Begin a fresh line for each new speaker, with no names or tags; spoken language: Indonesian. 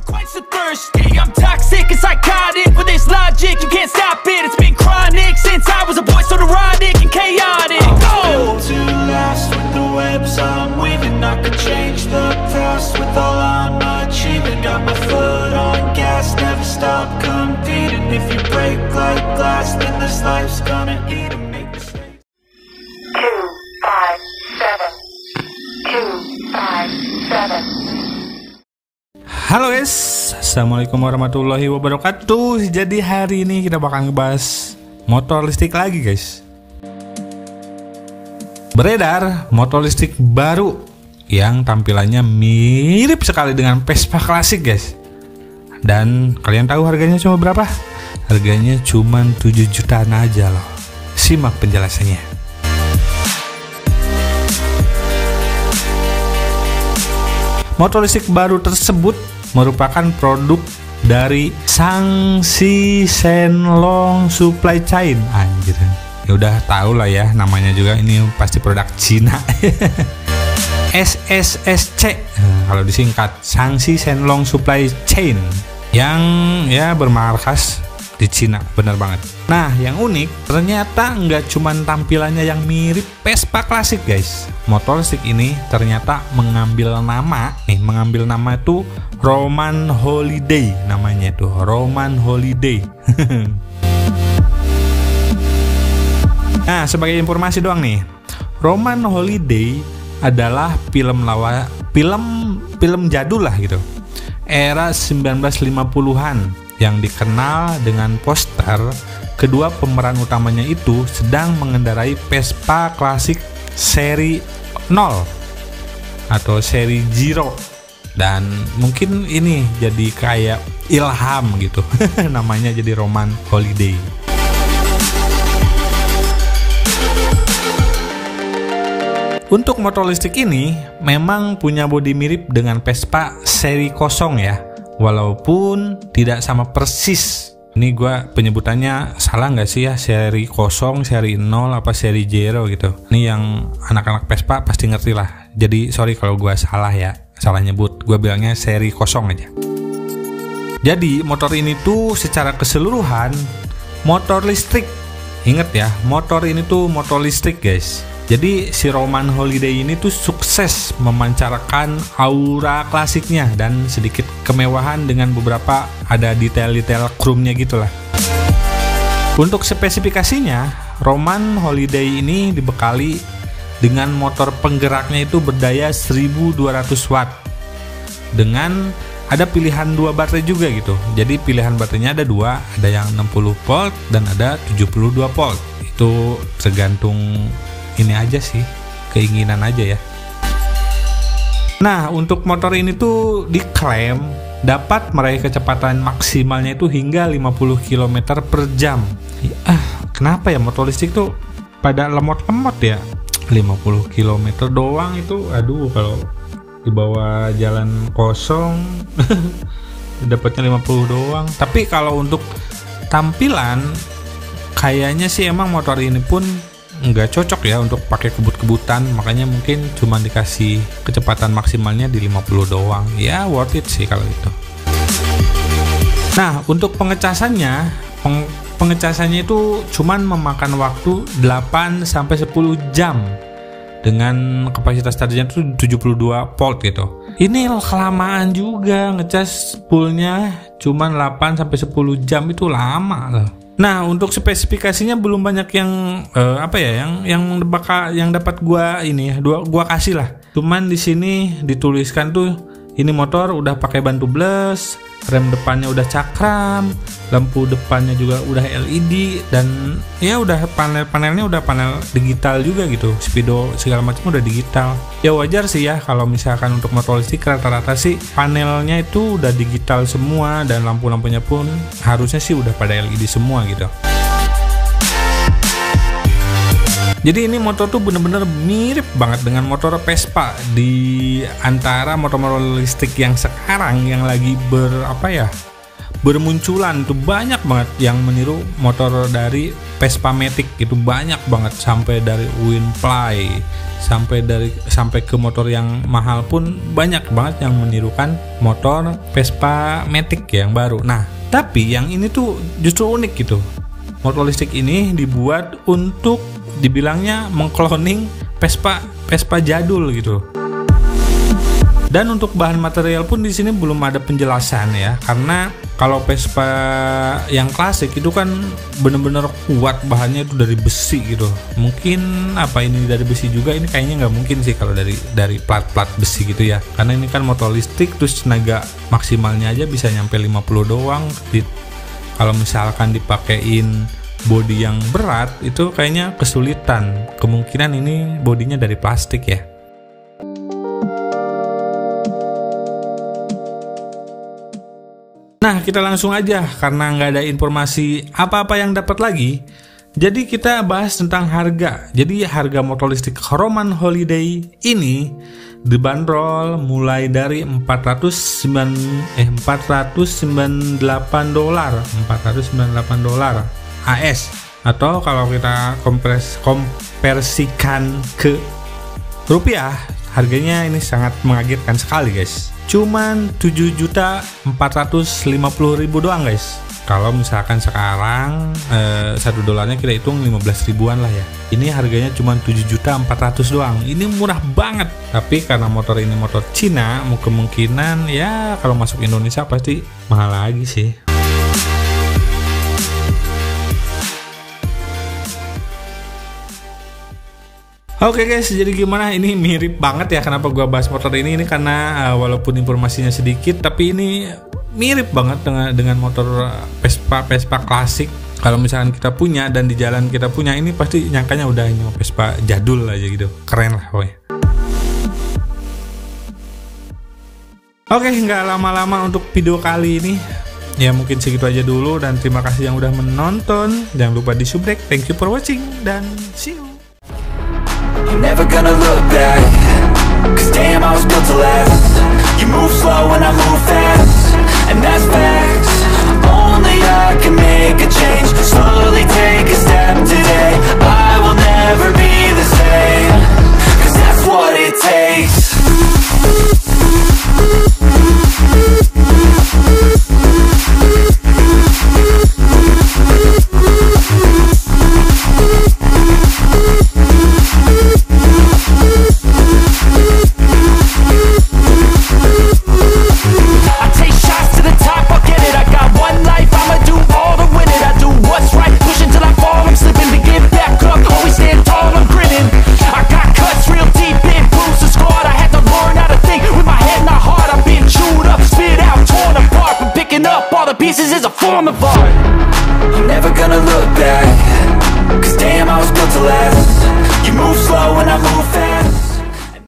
I'm quite so thirsty. I'm toxic and psychotic. With this logic, you can't stop it. It's been chronic since I was a boy, so neurotic and chaotic. Oh!
Built to last with the webs I'm weaving I could change the past with all I'm achieving Got my foot on gas, never stop competing If you break like glass, then this life's gonna eat 'em.
Halo guys, Assalamualaikum warahmatullahi wabarakatuh. Jadi hari ini kita bakal ngebahas motor listrik lagi guys. Beredar motor listrik baru yang tampilannya mirip sekali dengan Vespa klasik guys. Dan kalian tahu harganya cuma berapa? Harganya cuma 7 jutaan aja loh. Simak penjelasannya. Motor listrik baru tersebut merupakan produk dari Sangsi Shenlong Supply Chain. Anjir. Ya udah tahu lah ya namanya juga ini pasti produk Cina. SSSC Nah, kalau disingkat Sangsi Shenlong Supply Chain yang ya bermarkas di Cina bener banget. Nah yang unik ternyata nggak cuman tampilannya yang mirip Vespa klasik guys. Motor listrik ini ternyata mengambil nama nih mengambil nama itu Roman Holiday namanya itu Roman Holiday. nah sebagai informasi doang nih Roman Holiday adalah film lawa film film jadul lah gitu era 1950-an yang dikenal dengan poster kedua pemeran utamanya itu sedang mengendarai Vespa klasik seri 0 atau seri Zero. Dan mungkin ini jadi kayak ilham gitu namanya jadi Roman Holiday. Untuk motor listrik ini memang punya bodi mirip dengan Vespa seri kosong ya, walaupun tidak sama persis. Ini gua penyebutannya salah nggak sih ya seri kosong, seri 0 apa seri zero gitu. Ini yang anak-anak Vespa pasti ngerti lah. Jadi sorry kalau gua salah ya, salah nyebut. Gua bilangnya seri kosong aja. Jadi motor ini tuh secara keseluruhan motor listrik. Ingat ya, motor ini tuh motor listrik guys. Jadi si Roman Holiday ini tuh sukses memancarkan aura klasiknya dan sedikit kemewahan dengan beberapa ada detail-detail chrome-nya gitu lah. Untuk spesifikasinya, Roman Holiday ini dibekali dengan motor penggeraknya itu berdaya 1200 watt. Dengan ada pilihan dua baterai juga gitu. Jadi pilihan baterainya ada dua, ada yang 60 volt dan ada 72 volt. Itu tergantung ini aja sih keinginan aja ya. Nah untuk motor ini tuh diklaim dapat meraih kecepatan maksimalnya itu hingga 50 km per jam. Ah kenapa ya motor listrik tuh pada lemot-lemot ya? 50 km doang itu aduh kalau di bawah jalan kosong dapatnya 50 doang. Tapi kalau untuk tampilan kayaknya sih emang motor ini pun nggak cocok ya untuk pakai kebut-kebutan. Makanya mungkin cuma dikasih kecepatan maksimalnya di 50 doang. Ya worth it sih kalau itu. Nah untuk pengecasannya peng pengecasannya itu cuman memakan waktu 8 sampai 10 jam. Dengan kapasitas chargernya itu 72 volt gitu. Ini kelamaan juga ngecas fullnya cuman 8 sampai 10 jam itu lama loh Nah, untuk spesifikasinya belum banyak yang uh, apa ya, yang yang bakal yang dapat gua ini ya, dua gua kasih lah. Cuman di sini dituliskan tuh ini motor udah pakai ban tubles, rem depannya udah cakram, lampu depannya juga udah LED dan ya udah panel-panelnya udah panel digital juga gitu. Speedo segala macam udah digital. Ya wajar sih ya kalau misalkan untuk motor listrik rata-rata sih panelnya itu udah digital semua dan lampu-lampunya pun harusnya sih udah pada LED semua gitu. Jadi ini motor tuh bener-bener mirip banget dengan motor Vespa di antara motor-motor listrik yang sekarang yang lagi ber apa ya bermunculan tuh banyak banget yang meniru motor dari Vespa Matic itu banyak banget sampai dari Winfly sampai dari sampai ke motor yang mahal pun banyak banget yang menirukan motor Vespa Matic yang baru. Nah, tapi yang ini tuh justru unik gitu. Motor listrik ini dibuat untuk dibilangnya mengkloning Vespa Vespa jadul gitu. Dan untuk bahan material pun di sini belum ada penjelasan ya, karena kalau Vespa yang klasik itu kan bener-bener kuat bahannya itu dari besi gitu. Mungkin apa ini dari besi juga ini kayaknya nggak mungkin sih kalau dari dari plat-plat besi gitu ya. Karena ini kan motor listrik terus tenaga maksimalnya aja bisa nyampe 50 doang. Kalau misalkan dipakein body yang berat itu kayaknya kesulitan. Kemungkinan ini bodinya dari plastik ya. Nah, kita langsung aja karena nggak ada informasi apa-apa yang dapat lagi. Jadi kita bahas tentang harga. Jadi harga motor listrik Roman Holiday ini dibanderol mulai dari 409 eh 498 dolar, 498 dolar AS atau kalau kita kompres kompersikan ke rupiah harganya ini sangat mengagetkan sekali guys. Cuman 7 juta 450 ribu doang guys kalau misalkan sekarang eh, satu dolarnya kita hitung 15 ribuan lah ya. Ini harganya cuma 7 juta 400 doang. Ini murah banget. Tapi karena motor ini motor Cina kemungkinan ya kalau masuk Indonesia pasti mahal lagi sih. Oke okay guys, jadi gimana? Ini mirip banget ya kenapa gua bahas motor ini. Ini karena uh, walaupun informasinya sedikit tapi ini mirip banget dengan dengan motor Vespa Vespa klasik. Kalau misalkan kita punya dan di jalan kita punya ini pasti nyangkanya udah ini Vespa jadul aja gitu. Keren lah pokoknya. Oke, nggak lama-lama untuk video kali ini. Ya mungkin segitu aja dulu dan terima kasih yang udah menonton. Jangan lupa di subrek. Thank you for watching dan see you.
Never gonna look back Cause damn, I was built to last You move slow and I move fast Only I can make a change. Slowly take a step today. I will never be the same
pieces is a form of art.
I'm never gonna look back. Cause damn, I was built to last. You move slow and I move fast